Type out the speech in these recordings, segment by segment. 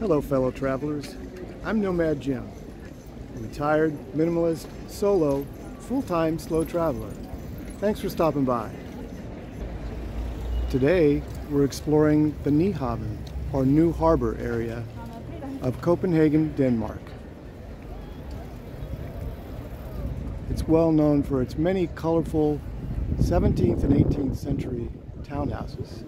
Hello, fellow travelers. I'm Nomad Jim, a retired, minimalist, solo, full-time slow traveler. Thanks for stopping by. Today, we're exploring the Nyhavn, or New Harbor area of Copenhagen, Denmark. It's well known for its many colorful 17th and 18th century townhouses.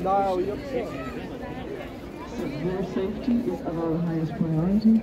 No, you're Their safety is of our highest priority,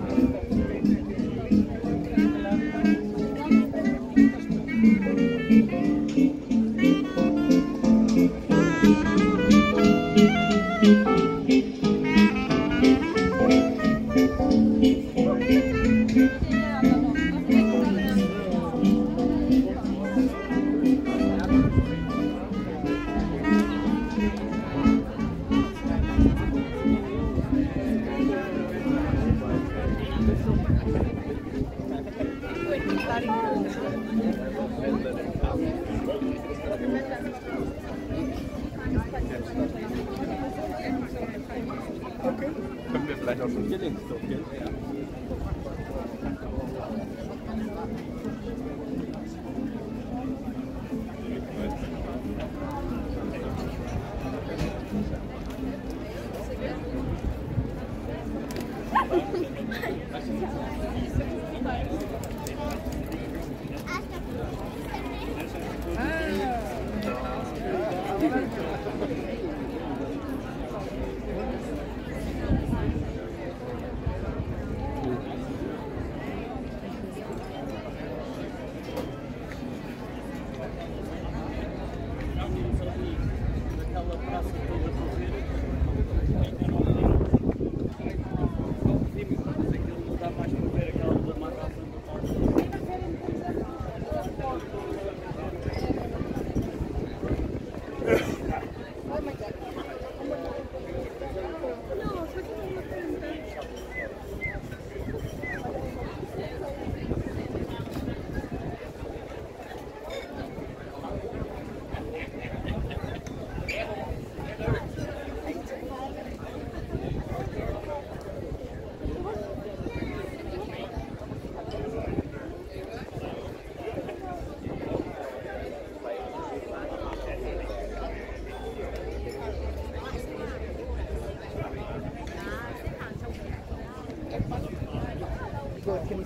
Brücke können wir vielleicht auch schon hier links durchgehen. Ja.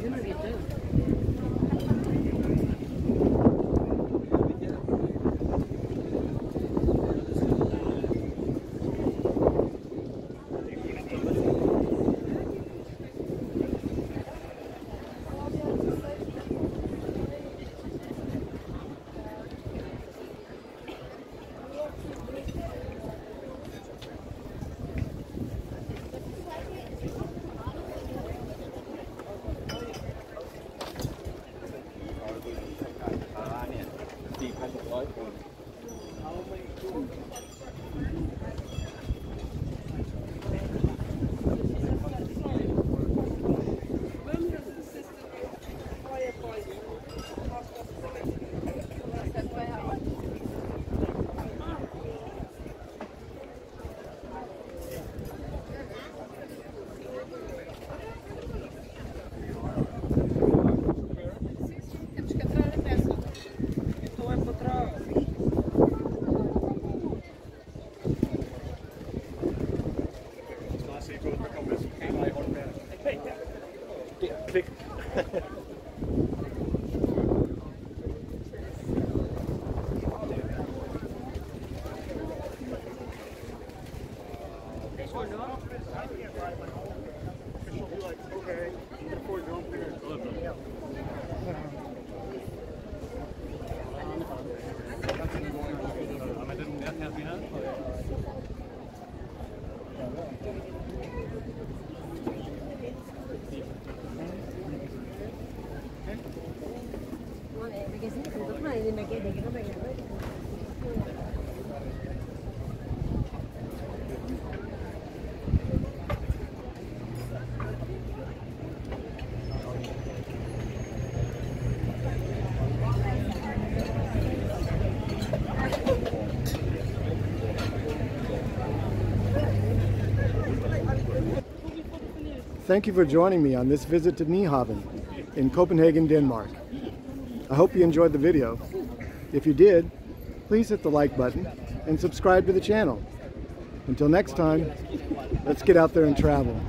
What do you do? Klick. Perché Thank you for joining me on this visit to Nyhavn in Copenhagen, Denmark. I hope you enjoyed the video. If you did, please hit the like button and subscribe to the channel. Until next time, let's get out there and travel.